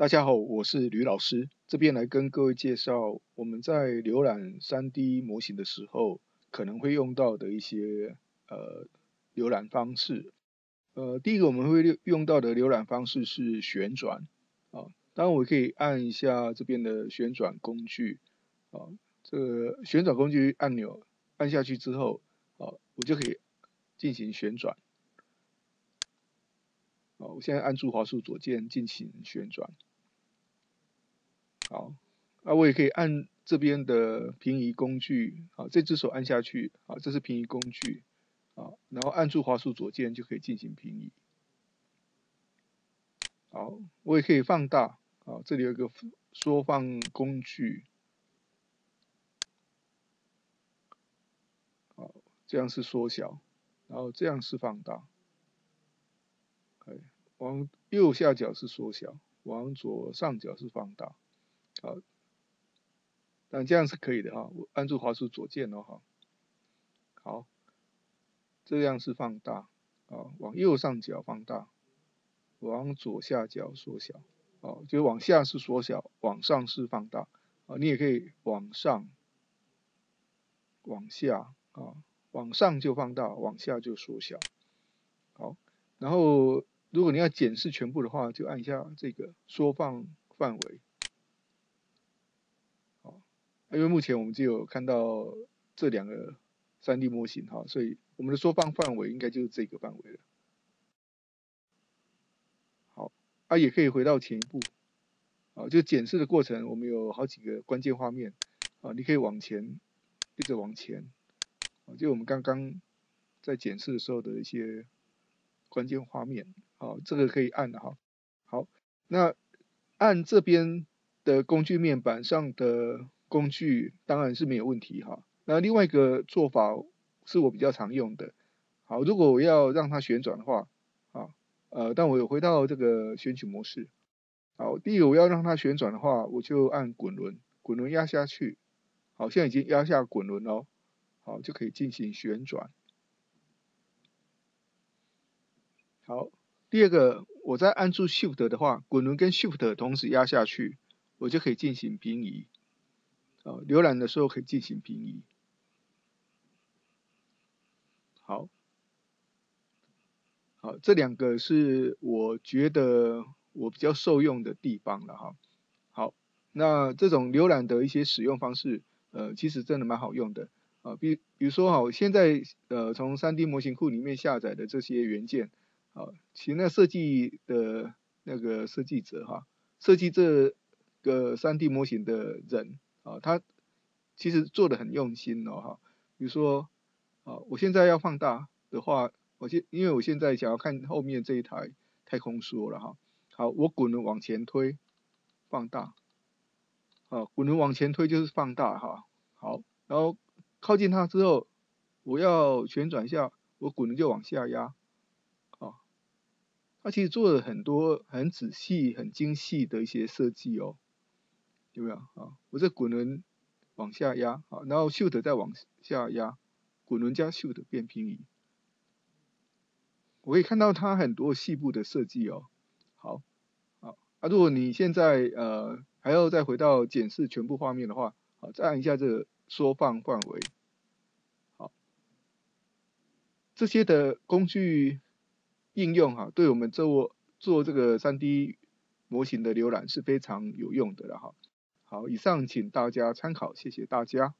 大家好，我是吕老师，这边来跟各位介绍我们在浏览 3D 模型的时候可能会用到的一些呃浏览方式。呃，第一个我们会用到的浏览方式是旋转啊，当然我可以按一下这边的旋转工具啊，这个旋转工具按钮按下去之后啊，我就可以进行旋转。好，我现在按住滑鼠左键进行旋转。好，啊，我也可以按这边的平移工具，好，这只手按下去，好，这是平移工具，啊，然后按住滑鼠左键就可以进行平移。好，我也可以放大，啊，这里有一个缩放工具，好，这样是缩小，然后这样是放大，可以，往右下角是缩小，往左上角是放大。好，但这样是可以的哈，我按住滑鼠左键哦哈，好，这样是放大，啊，往右上角放大，往左下角缩小，哦，就往下是缩小，往上是放大，啊，你也可以往上，往下，啊，往上就放大，往下就缩小，好，然后如果你要检视全部的话，就按一下这个缩放范围。因为目前我们只有看到这两个三 D 模型哈，所以我们的缩放范围应该就是这个范围了。好，啊也可以回到前一步，啊就检视的过程，我们有好几个关键画面，啊你可以往前一直往前，啊就我们刚刚在检视的时候的一些关键画面，啊这个可以按的哈。好，那按这边的工具面板上的。工具当然是没有问题哈，那另外一个做法是我比较常用的。好，如果我要让它旋转的话，啊，呃，但我有回到这个选取模式。好，第一个我要让它旋转的话，我就按滚轮，滚轮压下去。好，现在已经压下滚轮了，好，就可以进行旋转。好，第二个我在按住 Shift 的话，滚轮跟 Shift 同时压下去，我就可以进行平移。啊，浏览的时候可以进行平移。好，好，这两个是我觉得我比较受用的地方了哈。好，那这种浏览的一些使用方式，呃，其实真的蛮好用的啊。比比如说哈，我现在呃从 3D 模型库里面下载的这些元件，啊，其实那设计的那个设计者哈，设计这个 3D 模型的人。啊，他其实做的很用心哦，哈，比如说，啊，我现在要放大的话，我现因为我现在想要看后面这一台太空梭了哈，好，我滚轮往前推，放大，啊，滚轮往前推就是放大哈，好，然后靠近它之后，我要旋转一下，我滚轮就往下压，啊，它其实做了很多很仔细、很精细的一些设计哦。有没有啊？我这滚轮往下压，好，然后 Shift 再往下压，滚轮加 Shift 变平移。我可以看到它很多细部的设计哦。好，好，啊，如果你现在呃还要再回到检视全部画面的话，好，再按一下这个缩放范围。好，这些的工具应用哈，对我们做做这个 3D 模型的浏览是非常有用的了哈。好，以上请大家参考，谢谢大家。